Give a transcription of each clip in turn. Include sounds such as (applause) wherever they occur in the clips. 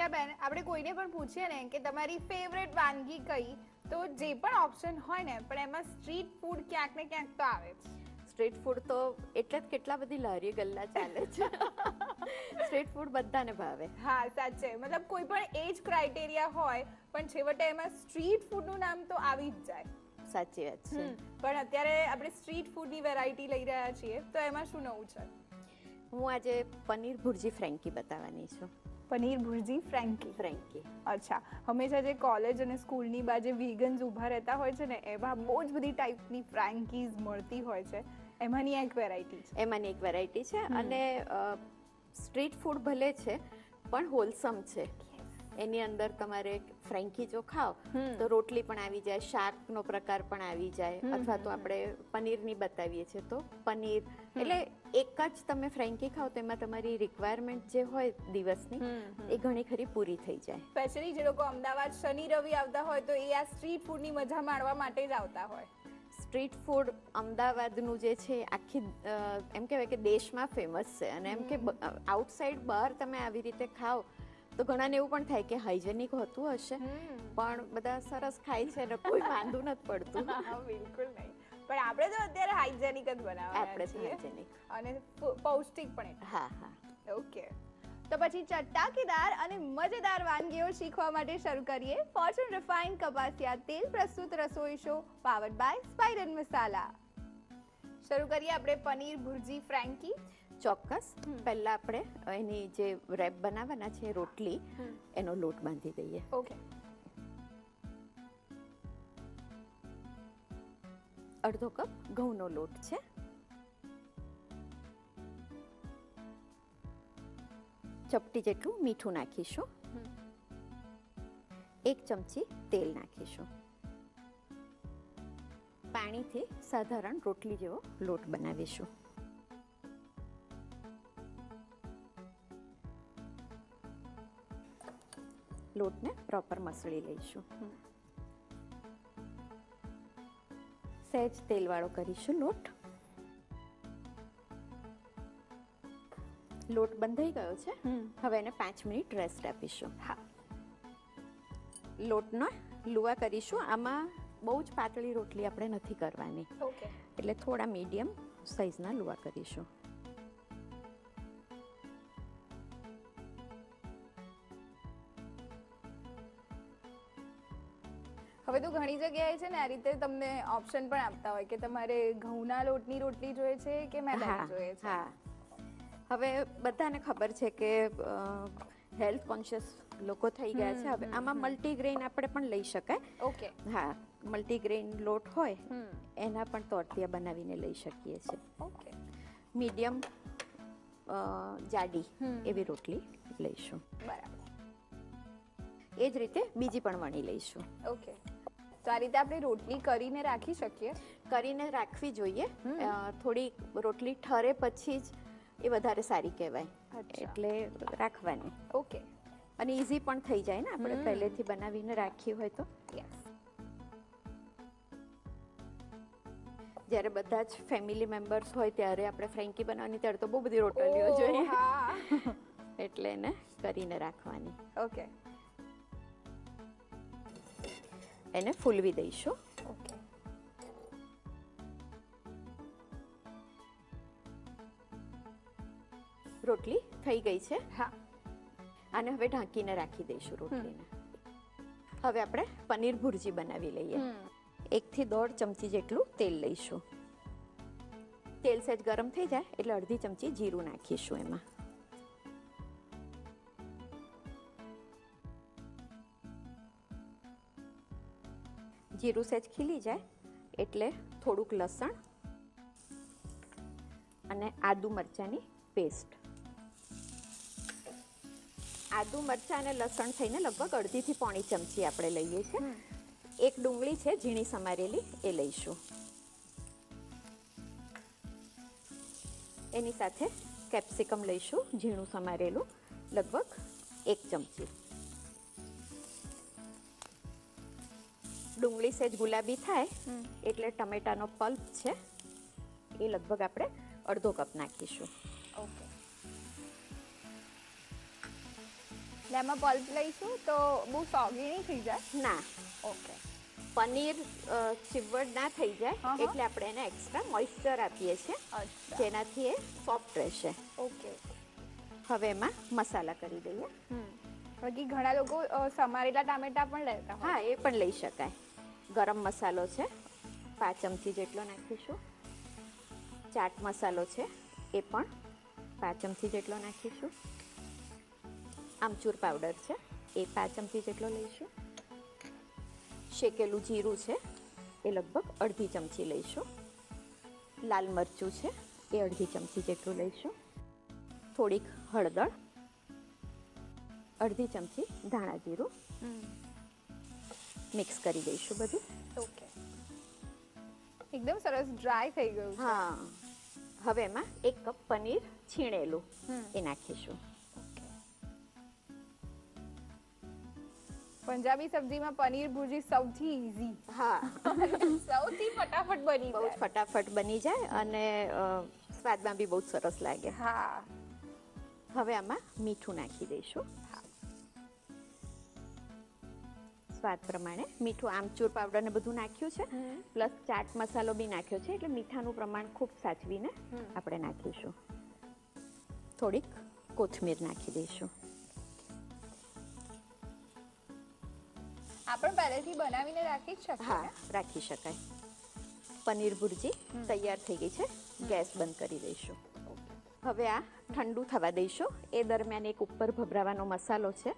સુમીરાબેન આપણે કોઈને પણ પૂછીએ ને કે તમારી ફેવરેટ વાનગી કઈ તો જે પણ ઓપ્શન હોય ને પણ એમાં સ્ટ્રીટ ફૂડ ક્યાંક ને ક્યાંક તો આવે જ. સ્ટ્રીટ ફૂડ તો એટલે જ કેટલા બધી લારી ગલ્લા ચાલે છે. સ્ટ્રીટ ફૂડ બધાને ભાવે. હા સાચે. મતલબ કોઈ પણ એજ ક્રાઇટેરિયા હોય પણ છેવટે એમાં સ્ટ્રીટ ફૂડનું નામ તો આવી જ જાય. સાચી વાત છે. પણ અત્યારે આપણે સ્ટ્રીટ ફૂડની વેરાયટી લઈ રહ્યા છીએ તો એમાં શું નવું છે? હું આજે પનીર ભુરજી ફ્રેન્કી બતાવવાની છું. પનીર ભુરજી ફ્રેન્કી. ફ્રેન્કી. અચ્છા હંમેશા જે કોલેજ અને સ્કૂલની બાજુ વીગન્સ ઊભા રહેતા હોય છે ને એમાં બહુ જ બધી ટાઈપની ફ્રેન્કીઝ મળતી હોય છે. એમાંની એક વેરાયટી છે. એમાંની એક વેરાયટી છે અને સ્ટ્રીટ ફૂડ ભલે છે પણ હોલસમ છે. એની અંદર તમારે ફ્રેન્કી જો ખાઓ તો રોટલી પણ આવી જાય શાકનો પ્રકાર પણ આવી જાય અથવા તો આપણે પનીરની બતાવીએ છીએ તો પનીર. એટલે એક જ તમે ફ્રેન્કી ખાઓ તો એમાં તમારી રિક્વાયરમેન્ટ જે હોય દિવસની એ ઘણી ખરી પૂરી થઈ જાય. સ્પેશિયલી જે લોકો અમદાવાદ શનિ રવિ આવતા હોય તો એ આ સ્ટ્રીટ ફૂડની મજા માણવા માટે જ આવતા હોય. સ્ટ્રીટ ફૂડ અમદાવાદનું જે છે આખી એમ કહેવાય કે દેશમાં ફેમસ છે. અને એમ કે આઉટસાઇડ બહાર તમે આવી રીતે ખાઓ તો ઘણાને એવું પણ થાય કે હાઇજેનિક હોતું હશે પણ બધા સરસ ખાય છે ને કોઈ વાંધું નથી પડતું. (laughs) બિલકુલ નહીં. પણ આપણે તો અત્યારે હાઇજેનિક જ બનાવવાના આપણે છીએ. અને પૌષ્ટિક પણ હા હા. ઓકે તો પછી ચટાકેદાર અને મજેદાર વાનગીઓ શીખવા માટે શરૂ કરીએ. ફોર્ચ્યુન રિફાઇન્ડ કપાસિયા તેલ પ્રસ્તુત રસોઈ શો પાવર્ડ બાય સ્પાઇરન મસાલા શરૂ કરીએ આપણે પનીર ભુરજી ફ્રેન્કી. ચોક્કસ. પહેલા આપણે એની જે રેપ બનાવવાના છે રોટલી એનો લોટ બાંધી દઈએ. ઓકે. અડધો કપ ઘઉંનો લોટ છે. ચપટી જેટલું મીઠું નાખીશું. એક ચમચી તેલ નાખીશું. પાણીથી સાધારણ રોટલી જેવો લોટ બનાવીશું. લોટને પ્રોપર મસળી લઈશું સહેજ તેલવાળો કરીશું લોટ લોટ બંધાઈ ગયો છે. હવે એને પાંચ મિનિટ રેસ્ટ આપીશું હા લોટનો લુવા કરીશું આમાં બહુ જ પાતળી રોટલી આપણે નથી કરવાની એટલે થોડા મીડિયમ સાઈઝના લુવા કરીશું ઘણી જગ્યાએ છે ને આ રીતે તમને ઓપ્શન પણ આપતા હોય કે તમારે ઘઉંના લોટની રોટલી જોઈએ છે કે મેદાની જોઈએ છે? હા. હવે બધાને ખબર છે કે હેલ્થ કોન્શિયસ લોકો થઈ ગયા છે. હવે આમાં મલ્ટીગ્રેન આપણે પણ લઈ શકાય. ઓકે. હા મલ્ટીગ્રેન લોટ હોય એના પણ તોરતિયા બનાવીને લઈ શકીએ છીએ. ઓકે. મીડિયમ જાડી એવી રોટલી લઈશું. બરાબર. એ જ રીતે બીજી પણ વણી લઈશું. ઓકે. તો આ રીતે આપણે રોટલી કરીને રાખી શકીએ. કરીને રાખવી જોઈએ. થોડી રોટલી ઠરે પછી જ એ વધારે સારી કહેવાય. એટલે રાખવાની. ઓકે. અને ઇઝી પણ થઈ જાય ને આપણે પહેલેથી બનાવીને રાખી હોય તો? યસ જ્યારે બધા જ ફેમિલી મેમ્બર્સ હોય ત્યારે આપણે ફ્રેન્કી બનાવવાની ત્યારે તો બહુ બધી રોટલીઓ જોઈએ. (laughs) એટલે એને કરીને રાખવાની. ઓકે. એને ફૂલવી દઈશું. ઓકે. રોટલી થઈ ગઈ છે. હા. આને હવે ઢાંકીને રાખી દઈશું રોટલીને. હવે આપણે પનીર ભુરજી બનાવી લઈએ. એકથી દોઢ ચમચી જેટલું તેલ લઈશું. તેલ સહેજ ગરમ થઈ જાય એટલે અડધી ચમચી જીરું નાખીશું એમાં. જીરું સહેજ ખીલી જાય એટલે થોડુંક લસણ અને આદુ મરચાંની પેસ્ટ. આદુ મરચાં અને લસણ થઈને લગભગ અડધીથી પોણી ચમચી આપણે લઈએ છીએ. એક ડુંગળી છે ઝીણી સમારેલી એ લઈશું. એની સાથે કેપ્સિકમ લઈશું ઝીણું સમારેલું લગભગ એક ચમચી. ડુંગળી સેજ ગુલાબી થાય એટલે ટમેટાનો પલ્પ છે એ લગભગ આપણે અડધો કપ નાખીશું. ઓકે. એટલે એમાં પલ્પ લઈશું તો બહુ સોગી નહીં થઈ જાય? ના. ઓકે. પનીર ચીવડ ના થઈ જાય. એટલે આપણે એને એક્સ્ટ્રા મોઇસ્ચર આપીએ છીએ જેનાથી એ સોફ્ટ રહેશે. ઓકે. હવે એમાં મસાલા કરી દઈએ. હમ. બાકી ઘણા લોકો સમારેલા ટામેટા પણ લેતા હા એ પણ લઈ શકાય. ગરમ મસાલો છે. પાંચ ચમચી જેટલો નાખીશું. ચાટ મસાલો છે, એ પણ પાંચ ચમચી જેટલો નાખીશું. આમચૂર પાવડર છે, એ પાંચ ચમચી જેટલો લઈશું. શેકેલું જીરું છે, એ લગભગ અડધી ચમચી લઈશું. લાલ મરચું છે, એ અડધી ચમચી જેટલું લઈશું. થોડીક હળદર, અડધી ચમચી ધાણા જીરું. મિક્સ કરી દઈશું બધું. ઓકે. એકદમ સરસ ડ્રાય થઈ ગયું હા. હવે એમાં એક કપ પનીર છીણેલું એ નાખીશું. પંજાબી સબ્જીમાં પનીર ભુજી સૌથી ઈઝી હા. (laughs) સૌથી ફટાફટ બની બહુ ફટાફટ બની જાય અને સ્વાદમાં બી બહુ સરસ લાગે. હા. હવે આમાં મીઠું નાખી દઈશું. સ્વાદ પ્રમાણે મીઠું આમચૂર પાવડર ને બધું નાખ્યું છે. પ્લસ ચાટ મસાલો બી નાખ્યો છે એટલે મીઠાનું પ્રમાણ ખૂબ સાચવીને આપણે નાખીશું. થોડીક કોથમીર નાખી દઈશું. આપણે પહેલેથી બનાવીને રાખી જ શકાય હા રાખી શકાય. પનીર ભુરજી તૈયાર થઈ ગઈ છે ગેસ બંધ કરી દઈશું. હવે આ ઠંડુ થવા દઈશું. એ દરમિયાન એક ઉપર ભભરાવાનો મસાલો છે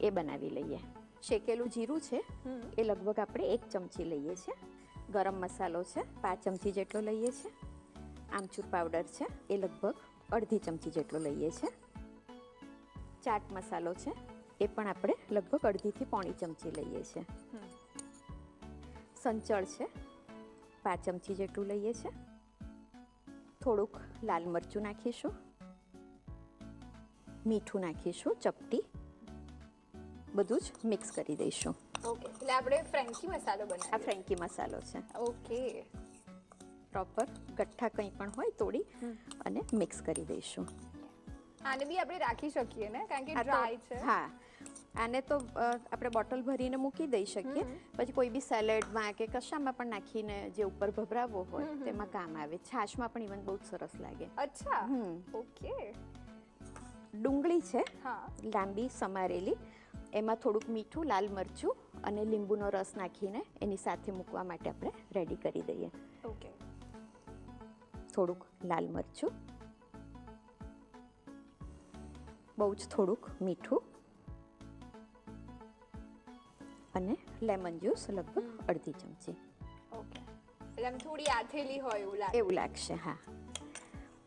એ બનાવી લઈએ. શેકેલું જીરું છે એ લગભગ આપણે એક ચમચી લઈએ છીએ. ગરમ મસાલો છે પાંચ ચમચી જેટલો લઈએ છીએ. આમચૂર પાવડર છે એ લગભગ અડધી ચમચી જેટલો લઈએ છીએ. ચાટ મસાલો છે એ પણ આપણે લગભગ અડધીથી પોણી ચમચી લઈએ છીએ. સંચળ છે પાંચ ચમચી જેટલું લઈએ છીએ. થોડુંક લાલ મરચું નાખીશું. મીઠું નાખીશું ચપટી. બધું જ મિક્સ કરી દઈશું. ઓકે એટલે આપણે ફ્રેન્કી મસાલો આ ફ્રેન્કી મસાલો છે. ઓકે પ્રોપર ગઠ્ઠા કંઈ પણ હોય તોડી અને મિક્સ કરી દઈશું. આને બી આપણે રાખી શકીએ ને? કારણ કે ડ્રાય છે. હા. આને તો આપણે બોટલ ભરીને મૂકી દઈ શકીએ. પછી કોઈ બી સેલેડમાં કે કશામાં પણ નાખીને જે ઉપર ભભરાવો હોય. તેમાં કામ આવે. છાશમાં પણ ઇવન બહુ જ સરસ લાગે. અચ્છા. ઓકે ડુંગળી છે. હા. લાંબી સમારેલી. એમાં થોડુંક મીઠું લાલ મરચું અને લીંબુનો રસ નાખીને એની સાથે મૂકવા માટે આપણે રેડી કરી દઈએ. ઓકે થોડુંક લાલ મરચું બહુ જ થોડુંક મીઠું અને લેમન જ્યુસ લગભગ અડધી ચમચી. ઓકે એટલે આમ થોડી આથેલી હોય એવું લાગે. એવું લાગશે હા.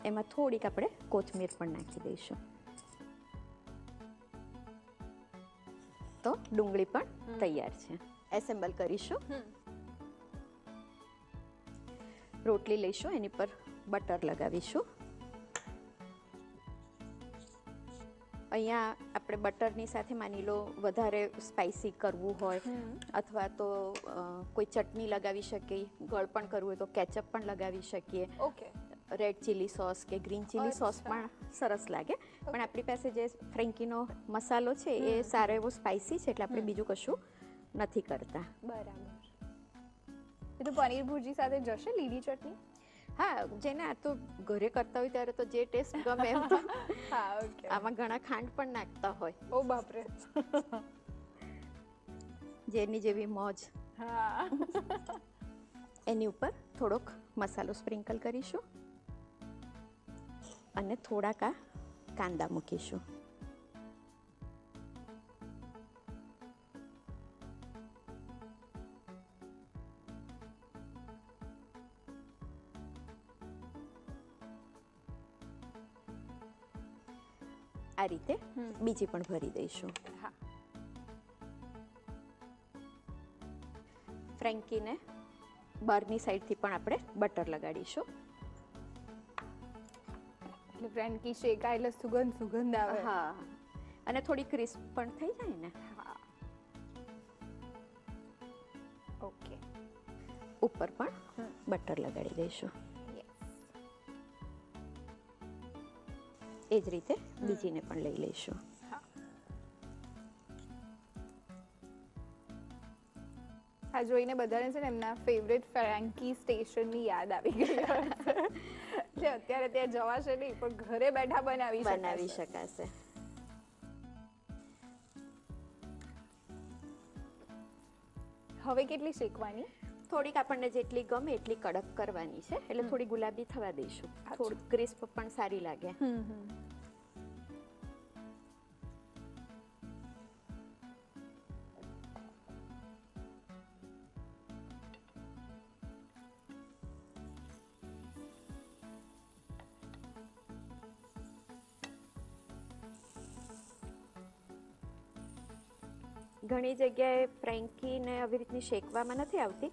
એમાં થોડીક આપણે કોથમીર પણ નાખી દઈશું. તો ડુંગળી પણ તૈયાર છે. એસેમ્બલ કરીશું. રોટલી લઈશું એની પર બટર લગાવીશું. અહીંયા આપણે બટરની સાથે માની લો વધારે સ્પાઇસી કરવું હોય અથવા તો કોઈ ચટણી લગાવી શકીએ ગળ પણ કરવું હોય તો કેચઅપ પણ લગાવી શકીએ. ઓકે રેડ ચીલી સોસ કે ગ્રીન ચીલી સોસ પણ સરસ લાગે. પણ આપણી પાસે જે ફ્રેન્કીનો મસાલો છે એ સારો એવો સ્પાઇસી છે એટલે આપણે બીજું કશું નથી કરતા. બરાબર. એ તો પનીર ભુરજી સાથે જશે લીલી ચટણી? હા જેને આ તો ઘરે કરતા હોય ત્યારે તો જે ટેસ્ટ ગમે એમ તો. (laughs) હા ઓકે. આમાં ઘણા ખાંડ પણ નાખતા હોય. ઓ બાપરે. (laughs) જેની જેવી મોજ. હા. (laughs) એની ઉપર થોડોક મસાલો સ્પ્રિંકલ કરીશું. અને થોડાક આ કાંદા મૂકીશું આ રીતે. બીજી પણ ભરી દઈશું હા ફ્રેન્કીને બહારની સાઈડથી પણ આપણે બટર લગાડીશું એટલે ફ્રેન્કી શેકા એટલે સુગંધ સુગંધ આવે. હા. અને થોડી ક્રિસ્પ પણ થઈ જાય ને? હા. ઓકે ઉપર પણ બટર લગાડી દઈશું. એ જ રીતે બીજીને પણ લઈ લઈશું. આ જોઈને બધાને છે ને એમના ફેવરેટ ફ્રેન્કી સ્ટેશનની યાદ આવી ગઈ (laughs) એટલે અત્યારે ત્યાં જવાશે નહીં પણ ઘરે બેઠા બનાવી બનાવી શકાશે. હવે કેટલી શેકવાની? થોડીક આપણને જેટલી ગમે એટલી કડક કરવાની છે એટલે થોડી ગુલાબી થવા દઈશું. થોડી ક્રિસ્પ પણ સારી લાગે. ઘણી જગ્યાએ ફ્રેન્કી ને આવી રીતની શેકવામાં નથી આવતી.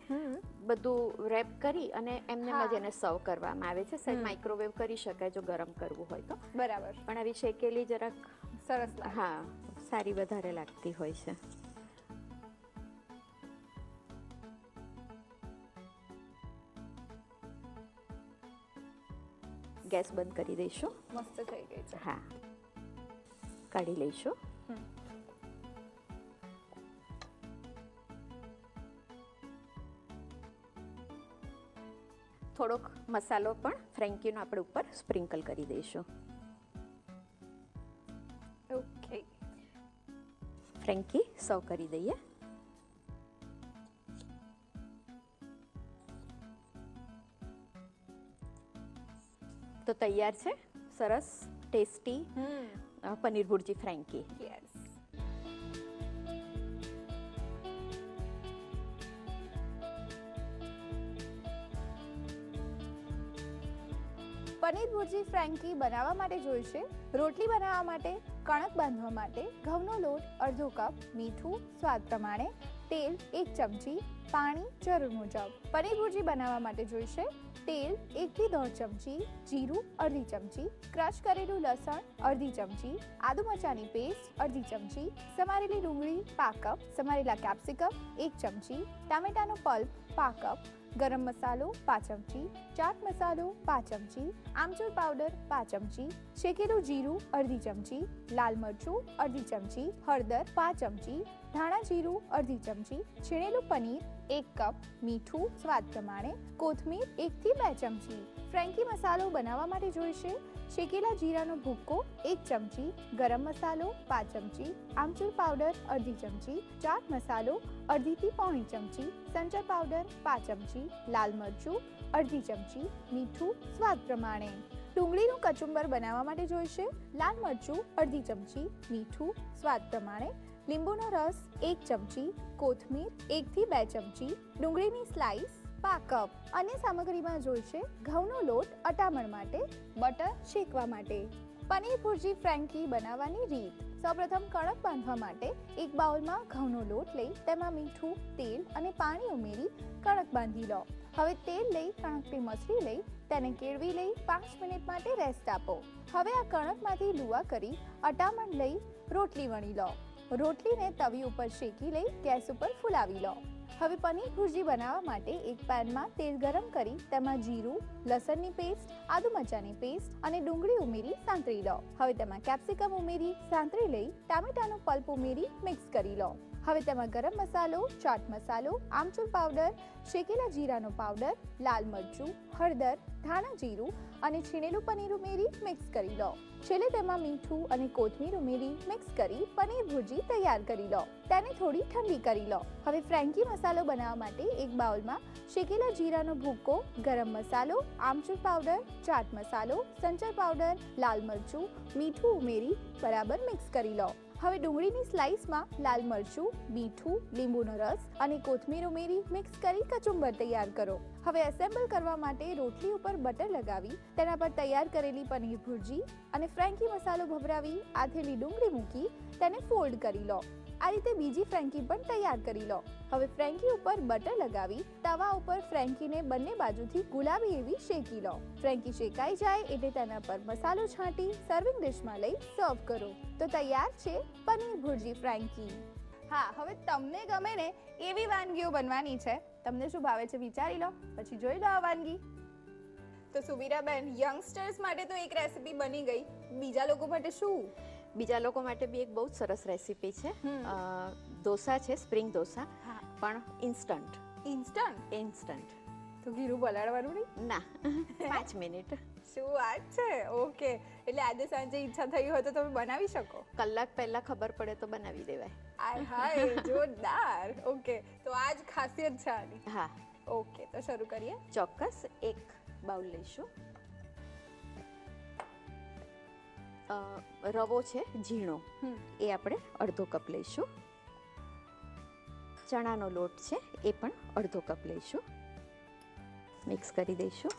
બધું રેપ કરી અને એમને જ એને સર્વ કરવામાં આવે છે. સહેજ માઇક્રોવેવ કરી શકાય જો ગરમ કરવું હોય તો. બરાબર. પણ આવી શેકેલી જરાક સરસ હા સારી વધારે લાગતી હોય છે. ગેસ બંધ કરી દઈશું. મસ્ત થઈ ગઈ છે. હા. કાઢી લઈશું. મસાલો પણ ફ્રેન્કીનો આપણે ઉપર સ્પ્રિંકલ કરી દઈશું. ઓકે. ફ્રેન્કી સર્વ કરી દઈએ. તો તૈયાર છે? સરસ tasty paneer bhurji frankie. Yes frankie બનાવવા માટે જોઈશે રોટલી બનાવવા માટે, કણક બાંધવા માટે, ઘઉંનો લોટ, અડધો કપ, મીઠું, સ્વાદ પ્રમાણે, તેલ, એક ચમચી, પાણી, જરૂર મુજબ. પનીર ભુરજી બનાવવા માટે જોઈશે તેલ, એકથી દોઢ ચમચી, જીરું, અડધી ચમચી, ક્રશ કરેલું લસણ, અડધી ચમચી, આદુ મરચાની પેસ્ટ, અડધી ચમચી, સમારેલી ડુંગળી પા કપ, સમારેલા કેપ્સિકમ એક ચમચી, ટામેટાનો પલ્પ પા કપ ગરમ મસાલો પાંચ ચમચી, ચાટ મસાલો પાંચ ચમચી, આમચૂર પાવડર પાંચ ચમચી, શેકેલું જીરું અડધી ચમચી, લાલ મરચું અડધી ચમચી, હળદર પાંચ ચમચી, ધાણા જીરું અડધી ચમચી, છીણેલું પનીર એક કપ, મીઠું સ્વાદ પ્રમાણે, કોથમીર એકથી બે ચમચી. ફ્રેન્કી મસાલો બનાવવા માટે જોઈશે શેકેલા જીરાનો ભૂક્કો એક ચમચી, ગરમ મસાલો પાંચ ચમચી, આમચૂર પાવડર અડધી ચમચી, ચાટ મસાલો અડધીથી પોણી ચમચી, સંચર પાવડર પાંચ ચમચી, લાલ મરચું અડધી ચમચી, મીઠું સ્વાદ પ્રમાણે. ડુંગળીનું કચુંબર બનાવવા માટે જોઈશે. લાલ મરચું અડધી ચમચી, મીઠું સ્વાદ પ્રમાણે. લીંબુનો રસ એક ચમચી, કોથમીર એકથી બે ચમચી, ડુંગળીની સ્લાઇસ પા કપ અન્ય સામગ્રીમાં જોઈશે ઘઉંનો લોટ અટામણ માટે, બટર શેકવા માટે, પનીર ભુરજી ફ્રેન્કી બનાવવાની રીત. સૌપ્રથમ કણક બાંધવા માટે એક બાઉલમાં ઘઉંનો લોટ લઈ તેમાં મીઠું, તેલ અને પાણી ઉમેરી કણક બાંધી લો. હવે તેલ લઈ કણકથી મસળી લઈ, તેને કેળવી લઈ પાંચ મિનિટ માટે રેસ્ટ આપો. હવે આ કણકમાંથી લુવા કરી અટામણ લઈ રોટલી વણી લો. રોટલીને તવી ઉપર શેકી લઈ ગેસ ઉપર ફુલાવી લો. હવે પનીર ભુરજી બનાવવા માટે એક પેનમાં તેલ ગરમ કરી તેમાં જીરું, લસણની પેસ્ટ આદુ મરચાંની પેસ્ટ અને ડુંગળી ઉમેરી સાંતળી લો. હવે તેમાં કેપ્સિકમ ઉમેરી સાંતળી લઈ ટામેટાનું પલ્પ ઉમેરી મિક્સ કરી લો. હવે તેમાં ગરમ મસાલો, ચાટ મસાલો, આમચૂર પાવડર, શેકેલા જીરાનો પાવડર, લાલ મરચું, હળદર, ધાણા જીરું અને છીણેલું પનીર ઉમેરી મિક્સ કરી લો છેલ્લે તેમાં મીઠું અને કોથમીર ઉમેરી મિક્સ કરી પનીર ભુજી તૈયાર કરી લો તેને થોડી ઠંડી કરી લો. હવે ફ્રેન્કી મસાલો બનાવવા માટે એક બાઉલમાં શેકેલા જીરાનો ભૂક્કો ગરમ મસાલો, આમચૂર પાવડર, ચાટ મસાલો, સંચર પાવડર, લાલ મરચું, મીઠું ઉમેરી બરાબર મિક્સ કરી લો. હવે ડુંગળીની સ્લાઇસમાં લાલ મરચું, મીઠું, લીંબુનો રસ અને કોથમીર ઉમેરી મિક્સ કરી કચુંબર તૈયાર કરો. હવે એસેમ્બલ કરવા માટે રોટલી ઉપર બટર લગાવી, તેના પર તૈયાર કરેલી પનીર ભુરજી અને ફ્રેન્કી મસાલો ભભરાવી આથેલી ડુંગળી મૂકી તેને ફોલ્ડ કરી લો. આ રીતે બીજી ફ્રેન્કી પણ તૈયાર કરી લો. હવે ફ્રેન્કી ઉપર બટર લગાવી, તવા ઉપર ફ્રેન્કીને બંને બાજુથી ગુલાબી એવી શેકી લો. ફ્રેન્કી શેકાઈ જાય એટલે તેના પર મસાલો છાંટી સર્વિંગ ડિશમાં લઈ સર્વ કરો. તો તૈયાર છે પનીર ભુરજી ફ્રેન્કી. હા, હવે તમને ગમે ને એવી વાનગીઓ બનવાની છે. તમને શું ભાવે છે વિચારી લો, પછી જોઈ લો આ વાનગી. તો સુબીરાબેન યંગસ્ટર્સ માટે તો એક રેસીપી બની ગઈ. બીજા લોકો માટે શું? બીજા લોકો માટે બી એક બહુ જ સરસ રેસીપી છે. ઢોસા છે સ્પ્રિંગ ઢોસા પણ ઇન્સ્ટન્ટ ઇન્સ્ટન્ટ ઇન્સ્ટન્ટ તો ઘીરું પલાળવાનું નહીં? ના. (laughs) પાંચ મિનિટ. શું વાત છે? ઓકે. એટલે આજે સાંજે ઈચ્છા થઈ હોય તો તમે બનાવી શકો? કલાક પહેલા ખબર પડે તો બનાવી દેવાય. આય હાય જોરદાર. ઓકે. તો આ જ ખાસિયત છે આની. હા. ઓકે તો શરૂ કરીએ. ચોક્કસ એક બાઉલ લઈશું. રવો છે ઝીણો. એ આપણે અડધો કપ લઈશું. ચણાનો લોટ છે એ પણ અડધો કપ લઈશું. મિક્સ કરી દઈશું.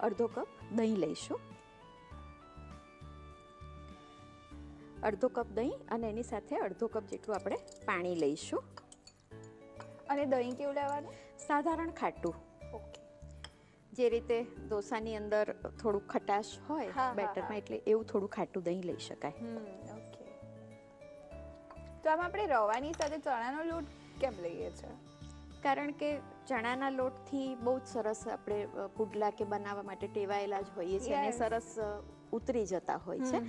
અડધો કપ દહીં લઈશું. અડધો કપ દહીં અને એની સાથે અડધો કપ જેટલું આપણે પાણી લઈશું. અને દહીં કેવું લેવાનું? સાધારણ ખાટું. જે રીતે ડોસાની અંદર થોડું ખટાશ હોય બેટરમાં એટલે એવું થોડું ખાટું દહીં લઈ શકાય. ઓકે તો આમાં આપણે રવાની સાથે ચણાનો લોટ કેમ લઈએ છે? કારણ કે ચણાના લોટથી બહુ જ સરસ આપણે પુડલા કે બનાવવા માટે ટેવાયેલા જ હોઈએ છીએ અને સરસ ઉતરી જતા હોય છે.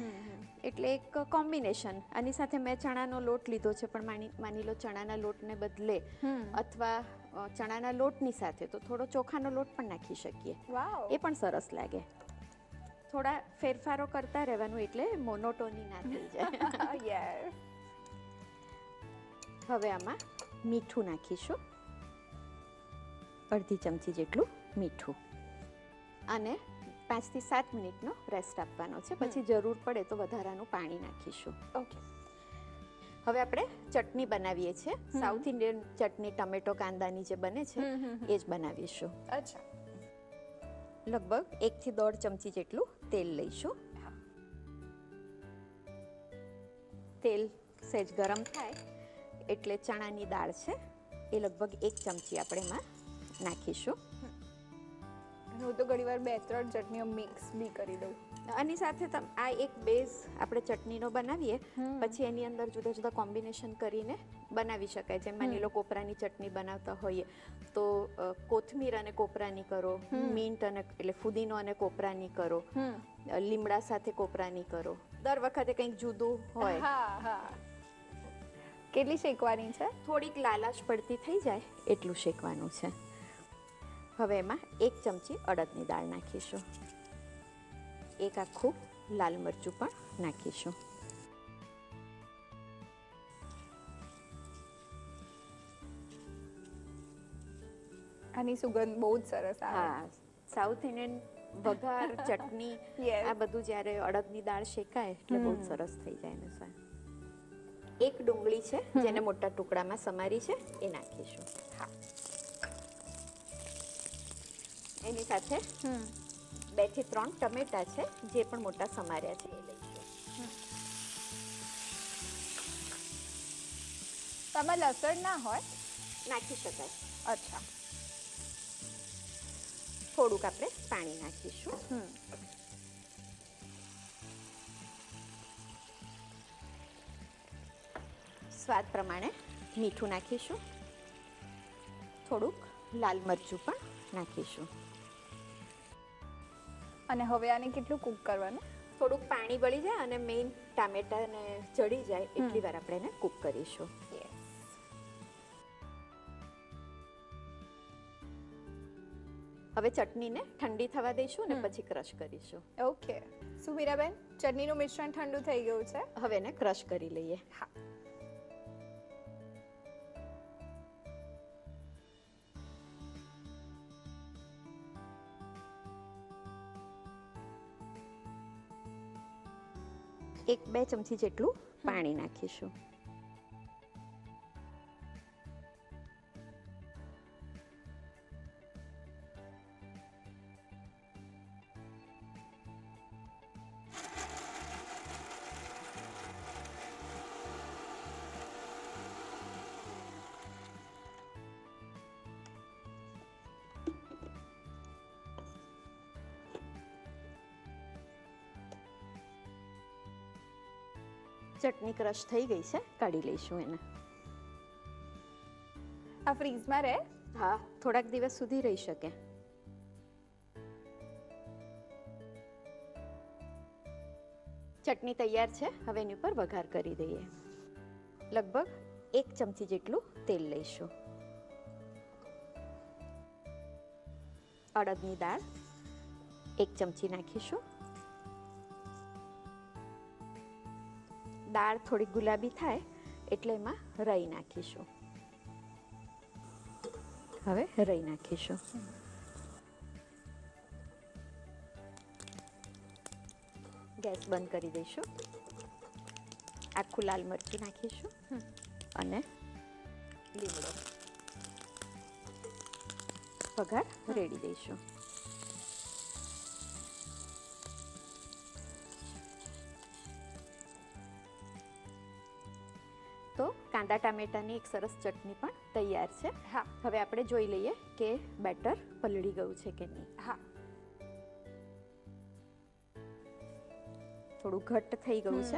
એટલે એક કોમ્બિનેશન. આની સાથે મેં ચણાનો લોટ લીધો છે પણ માની લો ચણાના લોટને બદલે અથવા ચણાના લોટની સાથે. તો થોડો ચોખાનો લોટ પણ નાખી શકીએ. એ પણ સરસ લાગે. થોડા ફેરફારો કરતા રહેવાનું એટલે મોનોટોની ના થઈ (laughs) જાય. હવે આમાં મીઠું નાખીશું. અડધી ચમચી જેટલું મીઠું. અને પાંચથી સાત મિનિટનો રેસ્ટ આપવાનો છે. પછી જરૂર પડે તો વધારાનું પાણી નાખીશું. ઓકે હવે આપણે ચટણી બનાવીએ છીએ. સાઉથ ઇન્ડિયન ચટણી ટમેટો કાંદાની જે બને છે એ જ બનાવીશું. અચ્છા. લગભગ એકથી દોઢ ચમચી જેટલું તેલ લઈશું. તેલ સહેજ ગરમ થાય એટલે ચણાની દાળ છે એ લગભગ એક ચમચી આપણે એમાં નાખીશું. હું તો ઘણીવાર બે ત્રણ ચટણીઓ મિક્સ બી કરી દઉં. આની સાથે આ એક બેઝ આપણે ચટણીનો બનાવીએ. પછી એની અંદર જુદા જુદા કોમ્બિનેશન કરીને બનાવી શકાય. જેમ માની લો કોપરાની ચટણી બનાવતા હોઈએ. તો કોથમીર અને કોપરાની કરો. મીન્ટ અને એટલે ફુદીનો અને કોપરાની કરો. લીમડા સાથે કોપરાની કરો. દર વખતે કંઈક જુદું હોય. કેટલી શેકવાની છે? થોડીક લાલાશ પડતી થઈ જાય એટલું શેકવાનું છે. હવે એમાં એક ચમચી અડદની દાળ નાખીશું. એક આખું લાલ મરચું પણ નાખીશું. આની સુગંધ બહુ જ સરસ આવે. હા સાઉથ ઇન્ડિયન વઘાર (laughs) ચટણી આ બધું જ્યારે અડદની દાળ શેકાય એટલે બહુ સરસ થઈ જાય ને સ્વાદ. એક ડુંગળી છે જેને મોટા ટુકડામાં સમારી છે એ નાખીશું. હા. એની સાથે બેથી ત્રણ ટમેટા છે જે પણ મોટા સમાર્યા છે. એ લઈશું તો લસણ ના હોય? નાખી શકાય. અચ્છા. થોડુંક આપણે પાણી નાખીશું. હમ. સ્વાદ પ્રમાણે મીઠું નાખીશું. થોડુંક લાલ મરચું પણ નાખીશું. અને હવે આને કેટલું કૂક કરવાનું? થોડુંક પાણી બળી જાય અને મેઇન ટામેટાને ચડી જાય એટલી વાર આપણે એને કૂક કરીશું. હવે ચટણીને ઠંડી થવા દઈશું અને પછી ક્રશ કરીશું. ઓકે સુમીરાબેન ચટણીનું મિશ્રણ ઠંડુ થઈ ગયું છે. હવે એને ક્રશ કરી લઈએ. હા. એક બે ચમચી જેટલું પાણી નાખીશું. ચટણી ક્રશ થઈ ગઈ છે કાઢી લઈશું એને. આ ફ્રીઝમાં રહે? હા થોડાક દિવસ સુધી રહી શકે. ચટણી તૈયાર છે હવે એની ઉપર વઘાર કરી દઈએ. લગભગ એક ચમચી જેટલું તેલ લઈશું. અડદની દાળ એક ચમચી નાખીશું. દાળ થોડી ગુલાબી થાય એટલે એમાં રઈ નાખીશું. હવે રઈ નાખીશું. ગેસ બંધ કરી દઈશું. આખું લાલ મરચું નાખીશું અને લીમડો. વઘાર રેડી દઈશું. કાંદા ટામેટાની એક સરસ ચટણી પણ તૈયાર છે. હા. હવે આપણે જોઈ લઈએ કે બેટર પલળી ગયું છે કે નહીં. હા. થોડું ઘટ્ટ થઈ ગયું છે.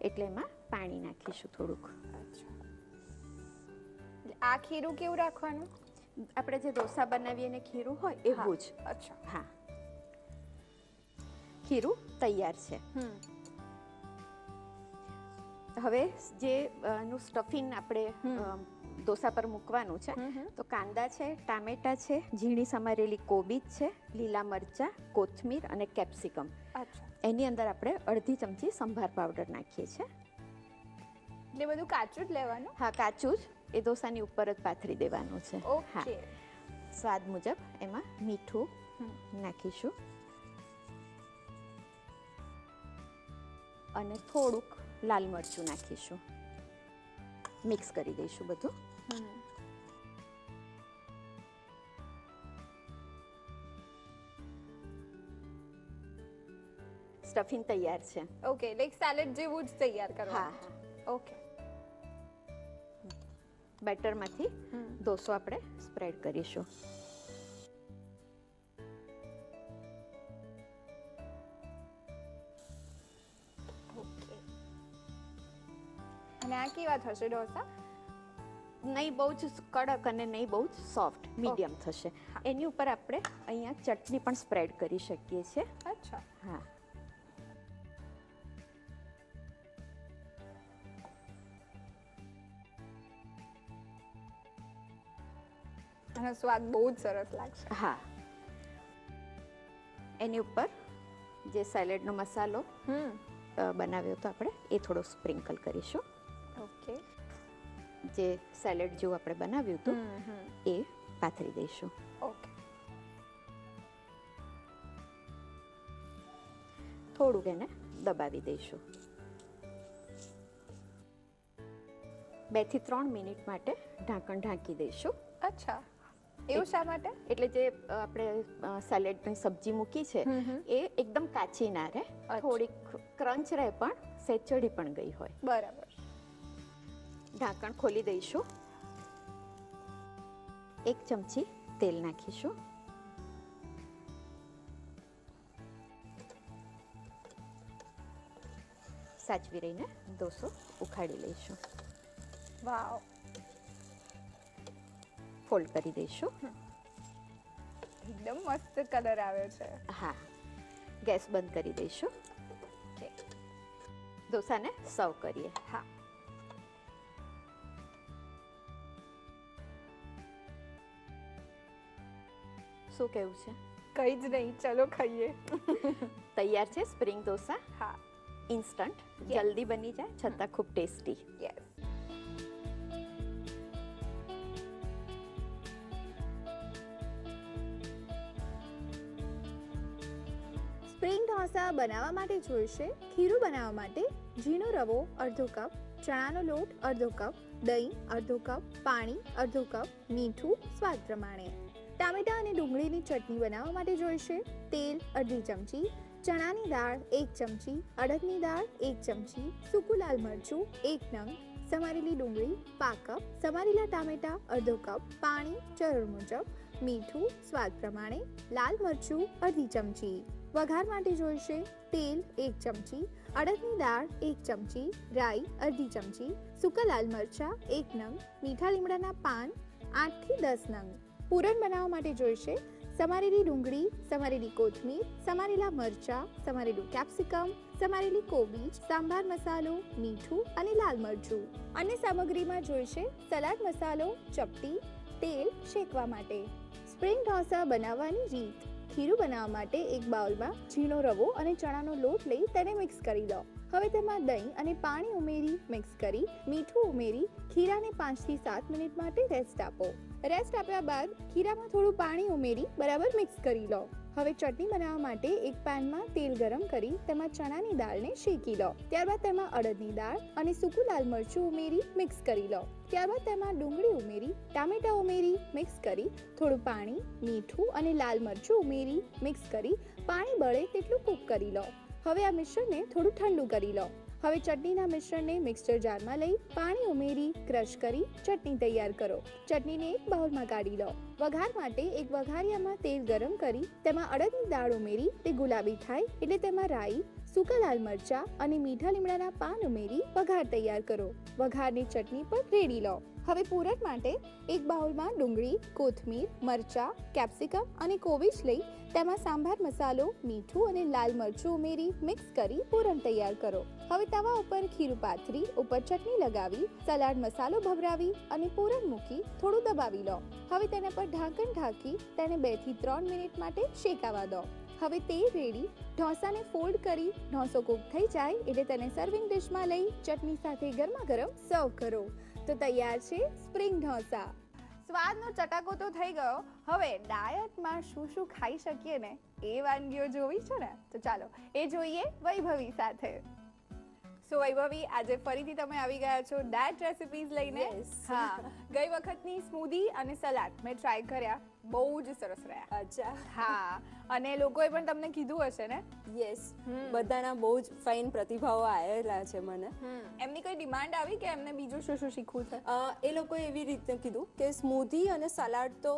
એટલે એમાં પાણી નાખીશું થોડુંક. આ ખીરું કેવું રાખવાનું? આપણે જે ઢોસા બનાવીએ ને ખીરું હોય એવું જ. અચ્છા. હા. ખીરું તૈયાર છે. હમ. હવે જે નું સ્ટફિંગ આપણે ઢોસા પર મૂકવાનું છે. તો કાંદા છે ટામેટા છે ઝીણી સમારેલી કોબીજ છે લીલા મરચા કોથમીર અને કેપ્સિકમ. એની અંદર આપણે અડધી ચમચી સંભાર પાવડર નાખીએ છીએ. એટલે બધું કાચું જ લેવાનું? હા કાચું જ. એ ઢોસાની ઉપર જ પાથરી દેવાનું છે. હા. ઓકે. સ્વાદ મુજબ એમાં મીઠું નાખીશું. અને થોડુંક લાલ મરચું નાખીશું. મિક્સ કરી દઈશું બધું. સ્ટફિંગ તૈયાર છે. ઓકે લાઈક સેલેડ જેવું જ તૈયાર હા ઓકે બેટરમાંથી. ઢોસો આપણે સ્પ્રેડ કરીશું. કેવા થશે ઢોસા નહીં બહુ જ કડક અને નહીં બહુ જ સોફ્ટ મીડિયમ થશે. એની ઉપર આપણે અહીંયા ચટણી પણ સ્પ્રેડ કરી શકીએ છીએ. અચ્છા. હા. અને સ્વાદ બહુ જ સરસ લાગશે. હા. એની ઉપર જે સેલેડનો મસાલો હમ. બનાવ્યો હતો આપણે એ થોડો સ્પ્રિંકલ કરીશું. ઓકે. જે સેલેડ જેવું આપણે બનાવ્યું હતું એ પાથરી દઈશું. ઓકે. થોડુંક એને દબાવી દઈશું. બેથી ત્રણ મિનિટ માટે ઢાંકણ ઢાંકી દઈશું. અચ્છા. એવું શા માટે? એટલે જે આપણે સેલેડની સબ્જી મૂકી છે. એ એકદમ કાચી ના રહે. થોડીક ક્રંચ રહે પણ સેચડી પણ ગઈ હોય. બરાબર. ઢાંકણ ખોલી દઈશું. એક ચમચી તેલ નાખીશું. સાચવી રહીને ડોસો ઉખાડી લઈશું. વાવ. ફોલ્ડ કરી દઈશું. એકદમ મસ્ત કલર આવ્યો છે. હા. ગેસ બંધ કરી દઈશું. ડોસાને સર્વ કરીએ. હા. શું કેવું છે? કઈ જ નહીં ચલો ખાઈએ. તૈયાર છે સ્પ્રિંગ ઢોસા? હા. ઇન્સ્ટન્ટ જલ્દી બની જાય છતાં ખૂબ ટેસ્ટી. યસ સ્પ્રિંગ ઢોસા બનાવવા માટે જોઈશે ખીરું બનાવવા માટે ઝીણો રવો અડધો કપ ચણાનો લોટ અડધો કપ દહીં અડધો કપ પાણી અડધો કપ મીઠું સ્વાદ પ્રમાણે. ટામેટા અને ડુંગળીની ચટણી બનાવવા માટે જોઈશે. તેલ, અડધી ચમચી. ચણાની દાળ, એક ચમચી. અડદની દાળ, એક ચમચી. સૂકું લાલ મરચું, એક નંગ. સમારેલી ડુંગળી પા કપ. સમારેલા ટામેટા, અડધો કપ. પાણી, જરૂર મુજબ. મીઠું, સ્વાદ પ્રમાણે. લાલ મરચું, અડધી ચમચી. વઘાર માટે જોઈશે. તેલ, એક ચમચી. અડદની દાળ, એક ચમચી. રાઈ, અડધી ચમચી. સૂકા લાલ મરચા, એક નંગ. મીઠા લીમડાના પાન, આઠથી દસ નંગ. પૂરણ બનાવવા માટે જોઈશે સમારેલી ડુંગળી, સમારેલી કોથમીર, સમારેલા મરચાં, સમારેલું કેપ્સિકમ સમારેલી કોબીજ, સાંભાર મસાલો, મીઠું અને લાલ મરચું. અન્ય સામગ્રીમાં જોઈશે સલાડ મસાલો, ચપટી, તેલ શેકવા માટે. સ્પ્રિંગ ઢોસા બનાવવાની રીત. ખીરું બનાવવા માટે એક બાઉલમાં ઝીણો રવો અને ચણાનો લોટ લઈ તેને મિક્સ કરી લો. હવે તેમાં દહીં અને પાણી ઉમેરી મિક્સ કરી, મીઠું ઉમેરી, ખીરાને પાંચથી સાત મિનિટ માટે રેસ્ટ આપો. રેસ્ટ આપ્યા બાદ ખીરામાં થોડું પાણી ઉમેરી, બરાબર મિક્સ કરી લો. હવે ચટણી બનાવવા માટે એક પેનમાં તેલ ગરમ કરી, તેમાં ચણાની દાળને શેકી લો. ત્યારબાદ તેમાં અડદની દાળ અને સૂકું લાલ મરચું ઉમેરી મિક્સ કરી લો. ત્યારબાદ તેમાં ડુંગળી ઉમેરી, ટામેટા ઉમેરી મિક્સ કરી, થોડું પાણી, મીઠું અને લાલ મરચું ઉમેરી મિક્સ કરી, પાણી બળે તેટલું કૂક કરી લો. હવે આ મિશ્રણને થોડું ઠંડુ કરી લો. હવે ચટણીના મિશ્રણને મિક્સર જારમાં લઈ પાણી ઉમેરી, ક્રશ કરી ચટણી તૈયાર કરો. ચટણીને એક બાઉલમાં કાઢી લો. વઘાર માટે એક વઘારિયામાં તેલ ગરમ કરી તેમાં અડદની દાળ ઉમેરી, તે ગુલાબી થાય એટલે તેમાં રાઈ, સૂકા લાલ મરચા અને મીઠા લીમડાના પાન ઉમેરી વઘાર તૈયાર કરો. વઘારની ચટણી પણ રેડી લો. હવે પૂરણ માટે એક બાઉલમાં ડુંગળી, કોથમીર, મરચા, કેપ્સિકમ અને કોબીજ લઈ તેમાં સાંભાર મસાલો, મીઠું અને લાલ મરચું ઉમેરી મિક્સ કરી પૂરણ તૈયાર કરો. હવે તવા ઉપર ખીરું પાથરી, ઉપર ચટણી લગાવી, સલાડ મસાલો ભભરાવી અને પૂરણ મૂકી થોડું દબાવી લો. હવે તેના પર ઢાંકણ ઢાંકી તેને બેથી ત્રણ મિનિટ માટે શેકાવા દો. હવે તે રેડી ઢોસાને ફોલ્ડ કરી ઢોસો કૂક થઈ જાય એટલે તેને સર્વિંગ ડિશમાં લઈ ચટણી સાથે ગરમા ગરમ સર્વ કરો. તો તૈયાર છે સ્પ્રિંગ ઢોસા. સ્વાદનો ચટાકો તો થઈ ગયો. હવે ડાયટમાં શું શું ખાઈ શકીએ ને એ વાનગીઓ જોવી છે ને? તો ચાલો એ જોઈએ વૈભવી સાથે. સો વૈભવી આજે ફરીથી તમે આવી ગયા છો ડાયટ રેસિપીઝ લઈને? હા. ગઈ વખતની સ્મૂધી અને સલાડ મેં ટ્રાય કર્યા. બહુ જ સરસ રહ્યા. અચ્છા. હા. અને લોકોએ પણ તમને કીધું હશે ને? યસ બધાના બહુ જ ફાઇન પ્રતિભાવો આવેલા છે મને. એમની કોઈ ડિમાન્ડ આવી કે એમને બીજું શું શું શીખવું છે? એ લોકોએ એવી રીતે કીધું કે સ્મૂધી અને સલાડ તો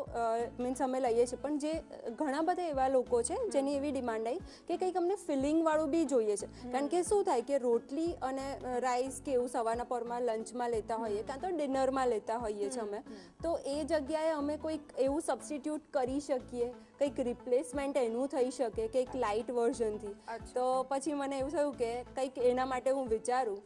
મીન્સ અમે લઈએ છીએ. પણ જે ઘણા બધા એવા લોકો છે જેની એવી ડિમાન્ડ આવી કે કંઈક અમને ફિલિંગ વાળું બી જોઈએ છે. કારણ કે શું થાય કે રોટલી અને રાઈસ કે એવું સવારના પરમાં લંચમાં લેતા હોઈએ કાં તો ડિનરમાં લેતા હોઈએ છીએ અમે. તો એ જગ્યાએ અમે કોઈક એવું સબસ્ટિટ્યૂટ કરી શકીએ કંઈક રિપ્લેસમેન્ટ એનું થઈ શકે કંઈક લાઇટ વર્ઝનથી તો પછી મને એવું થયું કે કંઈક એના માટે હું વિચારું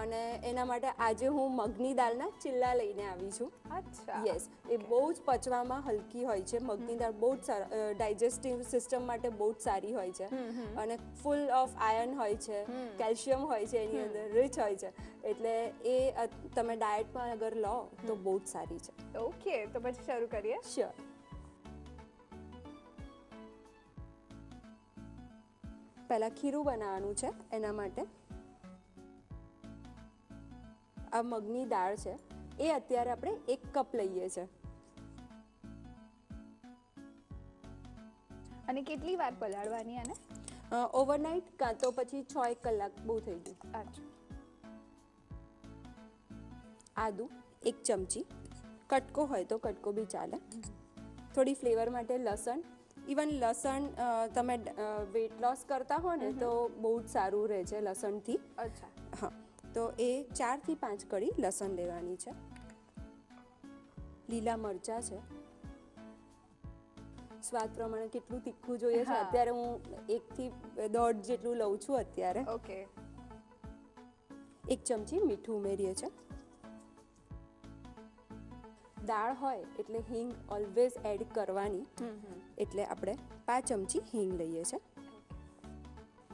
અને એના માટે આજે હું મગની દાળના ચિલ્લા લઈને આવી છું. અચ્છા. યસ એ બહુ જ પચવામાં હલકી હોય છે. મગની દાળ બહુ જ ડાયજેસ્ટિવ સિસ્ટમ માટે બહુ જ સારી હોય છે. અને ફૂલ ઓફ આયર્ન હોય છે. કેલ્શિયમ હોય છે એની અંદર રિચ હોય છે. એટલે એ તમે ડાયટમાં અગર લો તો બહુ જ સારી છે. ઓકે તો પછી શરૂ કરીએ? શ્યોર પહેલાં ખીરું બનાવવાનું છે એના માટે. આ મગની દાળ છે. એ અત્યારે આપણે એક કપ લઈએ છે. અને કેટલી વાર પલાળવાની આને? ઓવરનાઇટ કાં તો પછી છ એક કલાક બહુ થઈ ગયું. અચ્છા. આદુ એક ચમચી. કટકો હોય તો કટકો બી ચાલે. થોડી ફ્લેવર માટે લસણ ઇવન લસણ તમે વેટ લોસ કરતા હો ને તો બહુ જ સારું રહે છે લસણથી. અચ્છા. હા. તો એ ચારથી પાંચ કળી લસણ લેવાની છે. લીલા મરચાં છે. સ્વાદ પ્રમાણે કેટલું તીખું જોઈએ છે. અત્યારે હું એકથી દોઢ જેટલું લઉં છું અત્યારે. ઓકે. એક ચમચી મીઠું ઉમેરીએ છે. દાળ હોય એટલે હિંગ ઓલવેઝ એડ કરવાની. એટલે આપણે પાંચ ચમચી હિંગ લઈએ છીએ.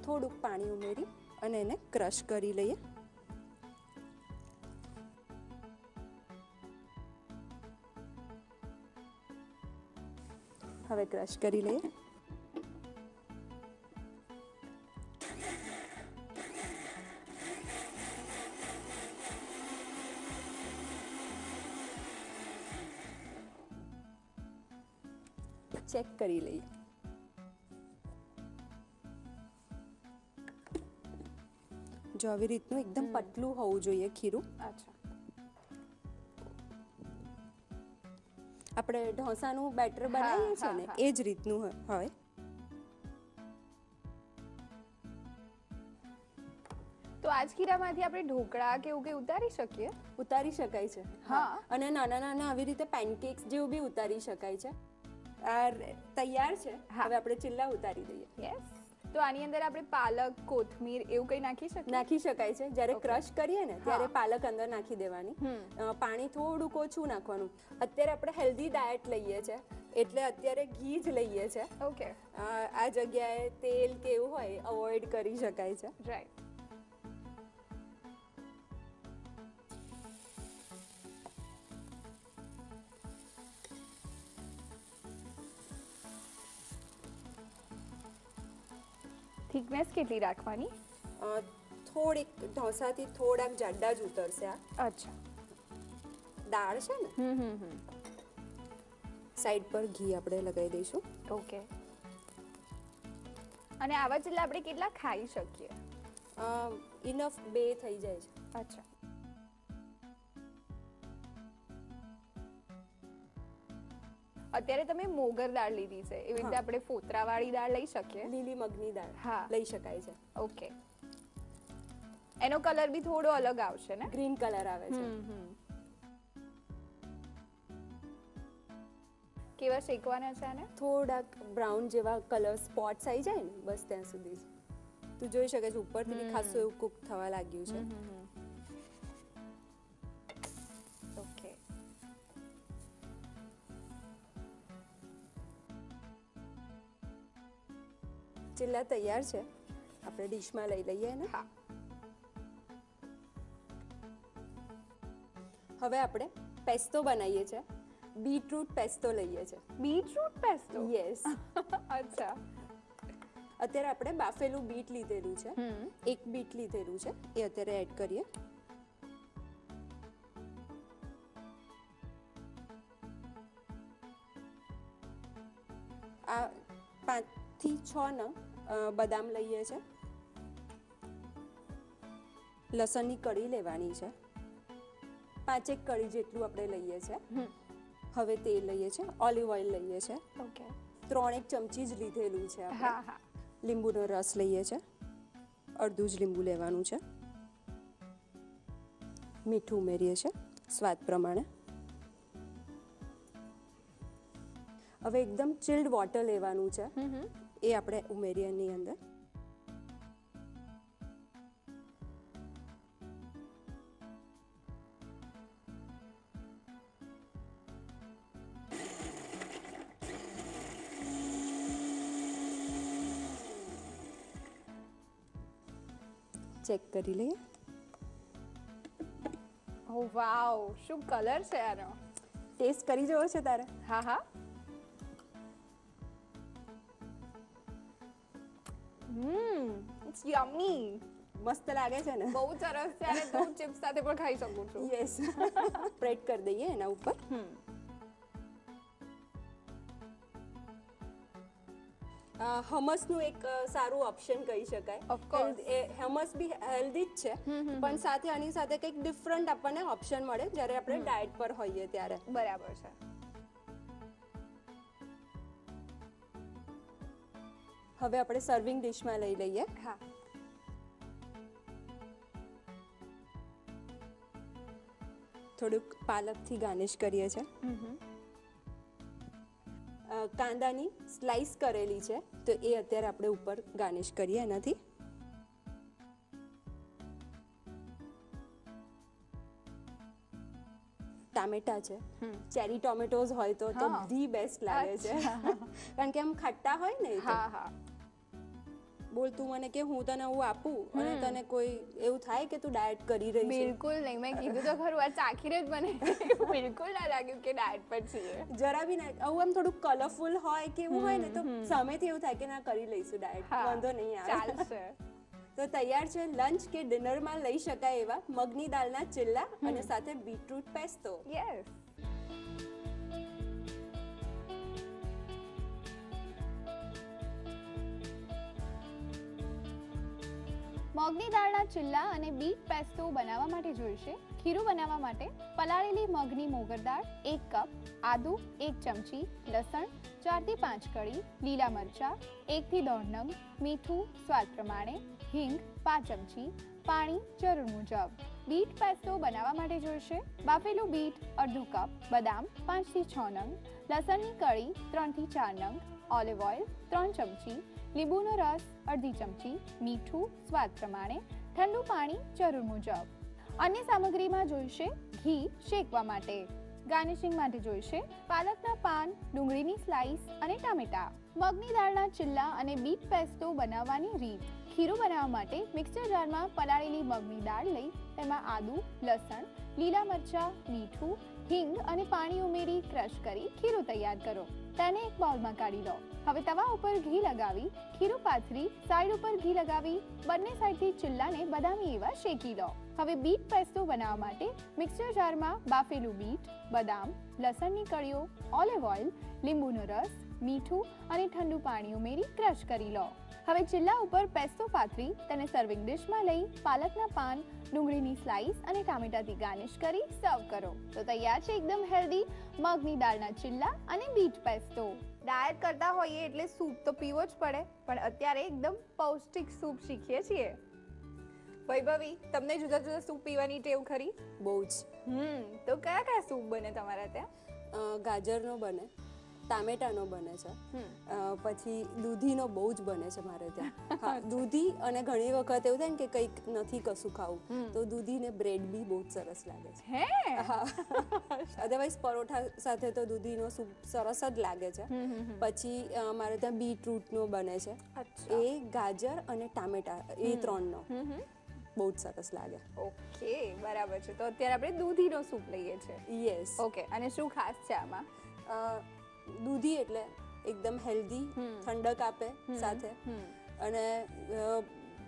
થોડુંક પાણી ઉમેરી અને એને ક્રશ કરી લઈએ. હવે ક્રશ કરી લઈએ. ચેક કરી લઈએ જો આવી રીતનું એકદમ પતલું હોવું જોઈએ ખીરું. અચ્છા. આપણે ઢોસાનું બેટર બનાવીએ છીએ ને એ જ રીતનું હોય. તો આજ ખીરામાંથી આપણે ઢોકળા કે એવું કંઈ ઉતારી શકીએ? ઉતારી શકાય છે હા. અને નાના નાના આવી રીતે પેનકેક્સ જેવું બી ઉતારી શકાય છે. તૈયાર છે? હવે આપણે ચિલ્લા ઉતારી દઈએ. યસ તો આની અંદર આપણે પાલક કોથમીર એવું કંઈ નાખી શકીએ? નાખી શકાય છે. જ્યારે ક્રશ કરીએ ને ત્યારે પાલક અંદર નાખી દેવાની. પાણી થોડુંક ઓછું નાખવાનું. અત્યારે આપણે હેલ્ધી ડાયટ લઈએ છે. એટલે અત્યારે ઘી જ લઈએ છે. ઓકે આ જગ્યાએ તેલ કે એવું હોય અવોઇડ કરી શકાય છે. રાઈટ કેટલી રાખવાની? થોડીક ઢોસાથી થોડાક જાડા જ ઉતરશે આ. અચ્છા. દાળ છે ને? હમ હમ હમ. સાઈડ પર ઘી આપણે લગાવી દઈશું. ઓકે. અને આવા જેટલા આપણે કેટલા ખાઈ શકીએ? ઇનફ બે થઈ જાય છે. અચ્છા. અત્યારે તમે મોગર દાળ લીધી છે. એવી રીતે આપણે આપણે ફોતરાવાળી દાળ લઈ શકીએ. લીલી મગની દાળ હા. લઈ શકાય છે. ઓકે. એનો કલર બી થોડો અલગ આવશે ને? ગ્રીન કલર આવે છે. કેવા શેકવાના છે આને? થોડાક બ્રાઉન જેવા કલર સ્પોટ્સ આવી જાય ને બસ ત્યાં સુધી તું જોઈ શકે છે ઉપરથી ખાસું એવું કુક થવા લાગ્યું છે. ચિલ્લા તૈયાર છે. આપણે ડીશમાં લઈ લઈએ ને હા. હવે આપણે પેસ્તો બનાવીએ છીએ બીટરૂટ પેસ્તો લઈએ છીએ બીટરૂટ પેસ્તો યસ અચ્છા. અત્યારે આપણે બાફેલું બીટ લીધેલું છે. એક બીટ લીધેલું છે. એ અત્યારે એડ કરીએ. છ નંગ બદામ લઈએ છે. લસણની કળી લેવાની છે. પાંચેક કળી જેટલું આપણે લઈએ છે. હવે તેલ લઈએ છે ઓલિવ ઓઇલ લઈએ છે. ઓકે. ત્રણેક ચમચી જ લીધેલું છે લીંબુનો રસ લઈએ છે. અડધું જ લીંબુ લેવાનું છે. મીઠું ઉમેરીએ છે સ્વાદ પ્રમાણે. હવે એકદમ ચિલ્ડ વોટર લેવાનું છે. એ આપણે ઉમેરીએ એની અંદર. ચેક કરી લઈએ. ઓ વાવ શું કલર છે આનો? ટેસ્ટ કરી જવો છે તારે? હા હા. ઇટ્સ યમી મસ્ત લાગે છે ને. બહુ સરસ છે અને તો ચિપ્સ સાથે પણ ખાઈ શકું છું. યસ સ્પ્રેડ (laughs) કરી દઈએ એના ઉપર. હમસનું એક સારું ઓપ્શન કહી શકાય. ઓફકોર્સ એ હમસ બી હેલ્ધી જ છે. પણ સાથે આની સાથે કંઈક ડિફરન્ટ આપણને ઓપ્શન મળે જ્યારે આપણે ડાયટ પર હોઈએ ત્યારે. બરાબર છે. હવે આપણે સર્વિંગ ડિશમાં લઈ લઈએ. હા. થોડુંક પાલકથી ગાર્નિશ કરીએ છીએ કાંદાની સ્લાઈસ કરેલી છે તો એ અત્યારે આપણે ઉપર ગાર્નિશ કરીએ એનાથી. ટામેટા છે. ચેરી ટોમેટોઝ હોય તો ધી બેસ્ટ લાગે છે. કારણ કે આમ ખટ્ટા હોય ને હા હા. બોલ તું મને કે હું તને હું આપું અને તને કોઈ એવું થાય કે તું ડાયટ કરી રહી છે? બિલકુલ નહીં. મેં કીધું તો ખરું આ ચાખીને જ મને (laughs) બિલકુલ ના લાગ્યું કે ડાયટ પર છીએ. જરા બી ના આવું આમ થોડું કલરફુલ હોય કે એવું હોય ને તો સામેથી એવું થાય કે ના કરી લઈશું ડાયટ. વાંધો નહીં આવે ચાલશે. (laughs) તો તૈયાર છે લંચ કે ડિનરમાં લઈ શકાય એવા મગની દાળના ચિલ્લા અને સાથે બીટરૂટ પેસ્તો યસ મગની દાળના ચિલ્લા અને બીટ પેસ્તો બનાવવા માટે જોઈશે. ખીરું બનાવવા માટે પલાળેલી મગની મોગર દાળ એક કપ આદુ એક ચમચી, લસણ ચારથી પાંચ કળી, લીલા મરચાં એકથી દોઢ નંગ, મીઠું સ્વાદ પ્રમાણે, હિંગ પાંચ ચમચી, પાણી જરૂર મુજબ. બીટ પેસ્તો બનાવવા માટે જોઈશે. બાફેલું બીટ અડધું કપ બદામ પાંચથી છ નંગ, લસણની કળી ત્રણથી ચાર નંગ ઓલિવ ઓઇલ ત્રણ ચમચી લીંબુનો રસ, અડધી ચમચી, મીઠું, સ્વાદ પ્રમાણે, ઠંડુ પાણી જરૂર મુજબ. અન્ય સામગ્રીમાં જોઈશે ઘી શેકવા માટે. ગાર્નિશિંગ માટે જોઈશે પાલકના પાન, ડુંગળીની સ્લાઇસ અને ટામેટા. મગની દાળના ચિલ્લા અને બીટ પેસ્ટો બનાવવાની રીત. ખીરું બનાવવા માટે મિક્સર જારમાં પલાળેલી મગની દાળ લઈ તેમાં આદુ, લસણ, લીલા મરચાં, મીઠું, હિંગ અને પાણી ઉમેરી ક્રશ કરી ખીરું તૈયાર કરો. તેને એક બાઉલમાં કાઢી લો હવે તવા ઉપર ઘી લગાવી, ખીરું પાથરી, સાઈડ ઉપર ઘી લગાવી, બંને સાઈડથી ચિલ્લાને બદામી એવા શેકી લો હવે બીટ પેસ્તો બનાવવા માટે મિક્સર જારમાં બાફેલું બીટ, બદામ, લસણની કળીઓ, ઓલિવ ઓઇલ, લીંબુનો રસ, મીઠું અને ઠંડુ પાણી ઉમેરી ક્રશ કરી લો. હવે ચિલ્લા ઉપર પેસ્તો પાથરી તેને સર્વિંગ ડિશમાં લઈ પાલકના પાન ડુંગળીની સ્લાઈસ અને ટામેટાથી ગાર્નિશ કરી સર્વ કરો. તો તૈયાર છે એકદમ હેલ્ધી મગની દાળના ચિલ્લા અને બીટ પેસ્તો ડાયટ કરતા હોઈએ એટલે સૂપ તો પીવો જ પડે પણ અત્યારે એકદમ પૌષ્ટિક સૂપ શીખીએ છીએ. વૈભવી તમને જુદા જુદા સૂપ પીવાની ટેવ ખરી? બહુ જ. હમ તો કયા કયા સૂપ બને તમારા ત્યાં? ગાજરનો બને. ટામેટાનો બને છે. પછી દૂધીનો બહુ જ બને છે મારે ત્યાં. (laughs) દૂધી અને ઘણી વખત એવું થાય ને કે કંઈક નથી કશું ખાવું તો દૂધી ને બ્રેડ બી બહુ જ સરસ લાગે છે. અધરવાઇઝ પરોઠા સાથે તો દૂધીનો સૂપ સરસ જ લાગે છે. પછી મારે ત્યાં બીટરૂટનો બને છે. એ ગાજર અને ટામેટા એ ત્રણનો. બહુ જ સરસ લાગે. ઓકે બરાબર છે. તો અત્યારે આપણે દૂધીનો સૂપ લઈએ છીએ. યસ ઓકે અને શું ખાસ છે આમાં? દૂધી એટલે એકદમ હેલ્ધી ઠંડક આપે સાથે. અને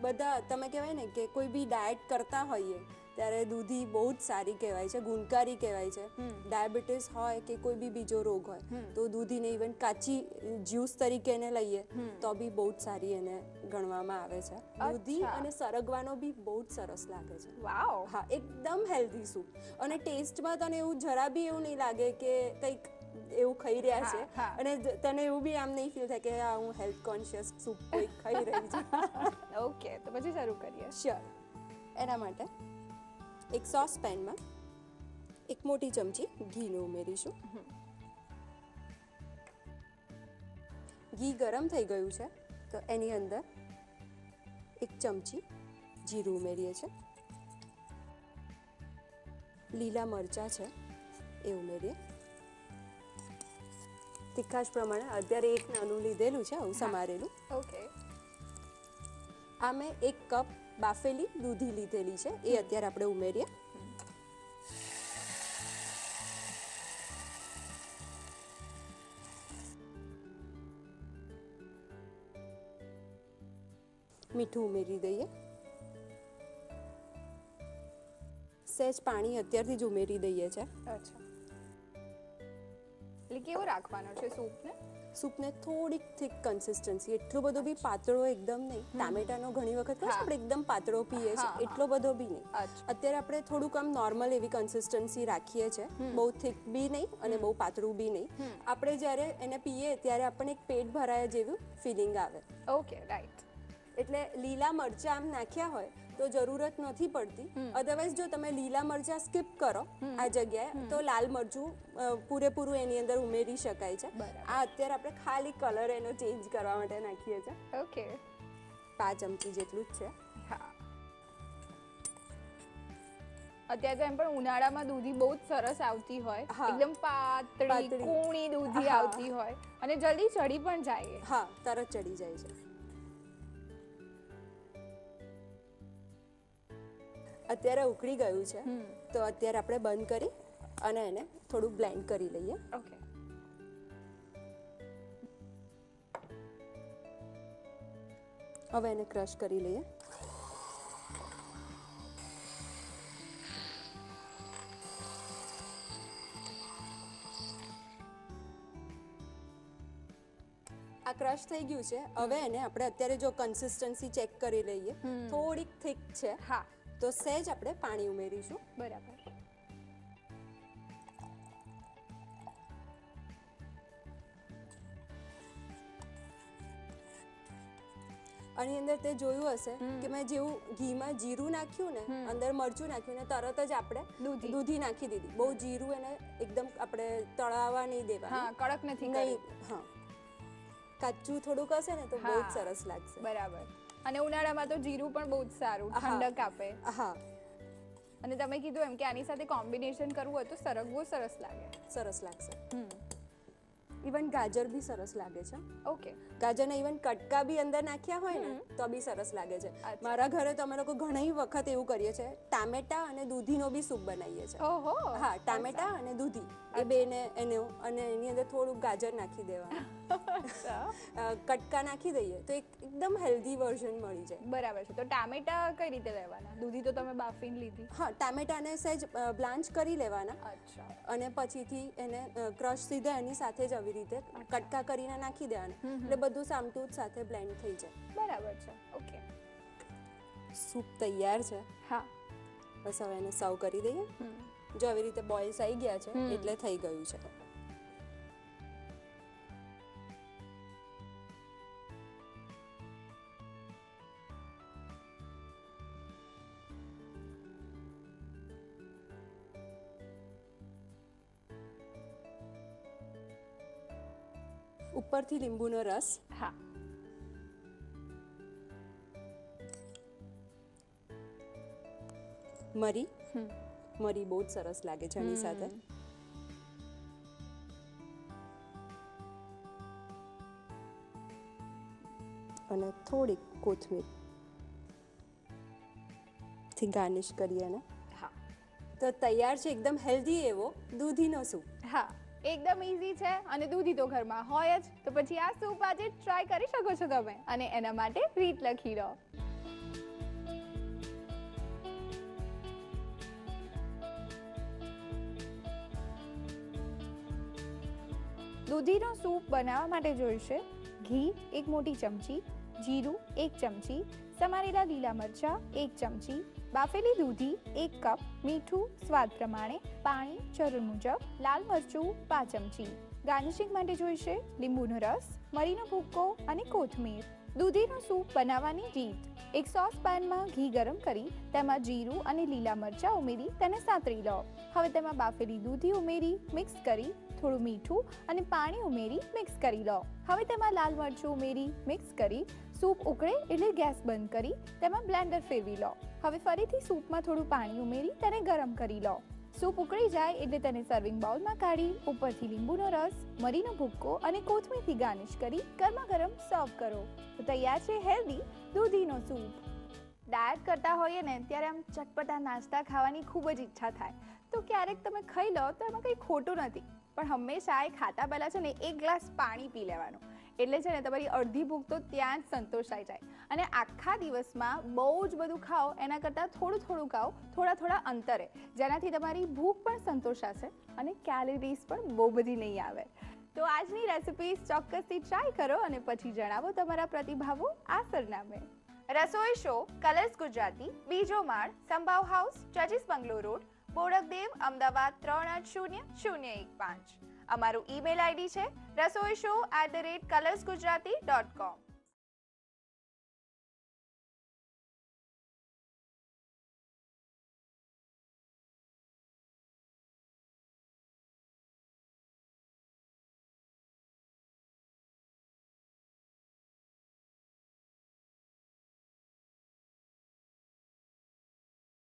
બધા તમે કહેવાય ને કે કોઈ બી ડાયટ કરતા હોઈએ ત્યારે દૂધી બહુ જ સારી કહેવાય છે ગુણકારી કહેવાય છે. ડાયાબિટીસ હોય કે કોઈ બી બીજો રોગ હોય તો દૂધીને ઇવન કાચી જ્યુસ તરીકે એને લઈએ તો બી બહુ જ સારી એને ગણવામાં આવે છે. દૂધી અને સરગવાનો બી બહુ જ સરસ લાગે છે. વાવ. હા એકદમ હેલ્ધી સૂપ. અને ટેસ્ટમાં તને એવું જરા બી એવું નહીં લાગે કે કંઈક એવું ખાઈ રહ્યા છે. અને તને એવું બી આમ નહીં ફીલ થાય કે આ હું હેલ્થ કોન્શિયસ સૂપ કોઈ ખાઈ રહી છું. (laughs) ઓકે તો પછી શરૂ કરીએ. શ્યોર એના માટે એક સોસ પેનમાં એક મોટી ચમચી ઘીનું ઉમેરીશું. ઘી ગરમ થઈ ગયું છે તો એની અંદર એક ચમચી જીરું ઉમેરીએ છીએ લીલા મરચાં છે એ ઉમેરીએ. તીખાશ પ્રમાણે અત્યારે એક નાનું લીધેલું છે આવું સમારેલું. ઓકે. આ મેં એક કપ બાફેલી દૂધી લીધેલી છે એ અત્યારે આપણે ઉમેરીએ. મીઠું ઉમેરી દઈએ. સહેજ પાણી અત્યારથી જ ઉમેરી દઈએ છે. અચ્છા. એટલે કેવો રાખવાનો છે સૂપને? સૂપને થોડીક થીક કન્સિસ્ટન્સી એટલો બધો બી પાતળો એકદમ નહીં. ટામેટાનો ઘણી વખત ખબર આપણે એકદમ પાતળો પીએ છીએ. એટલો બધો બી નહીં. અત્યારે આપણે થોડુંક આમ નોર્મલ એવી કન્સિસ્ટન્સી રાખીએ છીએ. બહુ થીક બી નહીં અને બહુ પાતળું બી નહીં. આપણે જ્યારે એને પીએ ત્યારે આપણને એક પેટ ભરાયા જેવું ફિલિંગ આવે. ઓકે રાઈટ એટલે લીલા મરચાં આમ નાખ્યા હોય તો જરૂરત નથી પડતી. અધરવાઇઝ જો તમે લીલા મરચાં સ્કીપ કરો આ જગ્યાએ તો લાલ મરચું પૂરેપૂરું એની અંદર ઉમેરી શકાય છે. આ અત્યારે આપણે ખાલી કલર એનો ચેન્જ કરવા માટે નાખીએ છીએ. ઓકે. પાંચ ચમચી જેટલું જ છે. હા. અત્યારે એમ પણ ઉનાળામાં દૂધી બહુ જ સરસ આવતી હોય. એકદમ પાતળી પાતળી. કૂણી દૂધી આવતી હોય. અને જલ્દી ચડી પણ જાય હા તરત ચડી જાય છે. અત્યારે ઉકળી ગયું છે તો અત્યારે આપણે બંધ કરી અને એને થોડું બ્લેન્ડ કરી લઈએ. ઓકે. હવે એને ક્રશ કરી લઈએ. આ ક્રશ થઈ ગયું છે. હવે એને આપણે અત્યારે જો કન્સિસ્ટન્સી ચેક કરી લઈએ. થોડીક થીક છે. હા. તો સહેજ આપણે પાણી ઉમેરીશું. બરાબર. આની અંદર તે જોયું હશે કે મેં જેવું ઘીમાં જીરું નાખ્યું ને અંદર મરચું નાખ્યું ને તરત જ આપણે દૂધી. નાખી દીધી. બહુ જીરું એને એકદમ આપણે તળાવવા નહીં હા કડક નથી નહીં હા. કાચું થોડુંક હશે ને તો બહુ જ સરસ લાગશે. બરાબર. અને ઉનાળામાં તો જીરું પણ બહુ જ સારું. ઠંડક આપે. હા. અને તમે કીધું એમ કે આની સાથે કોમ્બિનેશન કરવું હોય તો સરગવો સરસ લાગે. સરસ લાગશે. ઇવન ગાજર બી સરસ લાગે છે. ઓકે. ગાજરના ઇવન કટકા બી અંદર નાખ્યા હોય ને તો બી સરસ લાગે છે. મારા ઘરે તો અમે લોકો ઘણી વખત એવું કરીએ છે ટામેટા અને દૂધીનો બી સૂપ બનાવીએ છે ઓહો. હા ટામેટા અને દૂધી. એ બેને એને અને એની અંદર થોડુંક ગાજર નાખી દેવાનું. કટકા નાખી દઈએ તો એક એકદમ હેલ્ધી વર્ઝન મળી જાય. બરાબર છે. તો ટામેટા કઈ રીતે લેવાના? દૂધી તો તમે બાફીને લીધી. હા ટામેટાને સહેજ બ્લાન્ચ કરી લેવાના. અચ્છા. અને પછીથી એને ક્રશ સીધા એની સાથે જ આવી રીતે કટકા કરીને નાખી દેવાના. એટલે બધું સામટું સાથે બ્લેન્ડ થઈ જાય. બરાબર છે. ઓકે સૂપ તૈયાર છે. હા. બસ હવે એને સર્વ કરી દઈએ. જો આવી રીતે બોઇલ્સ આવી ગયા છે એટલે થઈ ગયું છે. ઉપરથી લીંબુનો રસ. હા. મરી. મરી બહુ જ સરસ લાગે છે એની સાથે. અને થોડીક કોથમીર. થી ગાર્નિશ કરીએ ને હા. તો તૈયાર છે એકદમ હેલ્ધી એવો. દૂધીનો સૂપ. હા. એકદમ ઈઝી છે અને દૂધી તો ઘરમાં હોય જ. તો પછી આ સૂપ આજે ટ્રાય કરી શકો છો તમે. અને એના માટે રીત લખી લો દૂધીનો સૂપ બનાવવા માટે જોઈશે ઘી એક મોટી ચમચી, જીરું એક ચમચી, સમારેલા લીલા મરચાં એક ચમચી બાફેલી દૂધી, એક કપ મીઠું સ્વાદ પ્રમાણે, પાણી જરૂર મુજબ, લાલ મરચું, પાંચ ચમચી. ગાર્નિશિંગ માટે જોઈશે લીંબુનો રસ, મરીનો ભૂક્કો અને કોથમીર. દૂધીનો સૂપ બનાવવાની રીત. એક સોસ પેનમાં ઘી ગરમ કરી, તેમાં જીરું અને લીલા મરચાં ઉમેરી તેને સાંતરી લો. હવે તેમાં બાફેલી દૂધી ઉમેરી, મિક્સ કરી, થોડું મીઠું અને પાણી ઉમેરી, મિક્સ કરી લો. હવે તેમાં લાલ મરચું ઉમેરી, મિક્સ કરી, સૂપ ઉકળે એટલે ગેસ બંધ કરી, તેમાં બ્લેન્ડર ફેરવી લો. હવે ફરીથી સૂપમાં થોડું પાણી ઉમેરી તેને ગરમ કરી લો. સૂપ ઉકળી જાય એટલે તેને સર્વિંગ બાઉલમાં કાઢી, ઉપરથી લીંબુનો રસ, મરીનો ભૂક્કો અને કોથમીરથી ગાર્નિશ કરી ગરમા ગરમ સર્વ કરો. તો તૈયાર છે હેલ્ધી દૂધીનો સૂપ. ડાયટ કરતા હોઈએ ને, ત્યારે આમ ચટપટા નાસ્તા ખાવાની ખૂબ જ ઈચ્છા થાય. તો ક્યારેક તમે ખાઈ લો તો એમાં કંઈ ખોટું નથી. પણ હંમેશા એ ખાતા પહેલાં છે ને, એક ગ્લાસ પાણી પી લેવાનું. એટલે છે ને, તમારી અડધી ભૂખ તો ત્યાં જ સંતોષાઈ જાય. અને આખા દિવસમાં બહુ જ બધું ખાઓ, એના કરતાં થોડું થોડું ખાઓ, થોડા થોડા અંતરે, જેનાથી તમારી ભૂખ પણ સંતોષાશે અને કેલરીઝ પણ બહુ બધી નહીં આવે. તો આજની રેસિપીસ ચોક્કસથી ટ્રાય કરો અને પછી જણાવો તમારા પ્રતિભાવો આ સરનામે. રસોઈ શો કલર્સ ગુજરાતી, બીજો માળ, સંભાવ હાઉસ જજીસ બંગલો રોડ, બોડકદેવ, અમદાવાદ ત્રણ આઠ શૂન્ય શૂન્ય એક પાંચ. અમારું ઈમેલ આઈડી છે Rasoi show at the rate Colors Gujarati dot com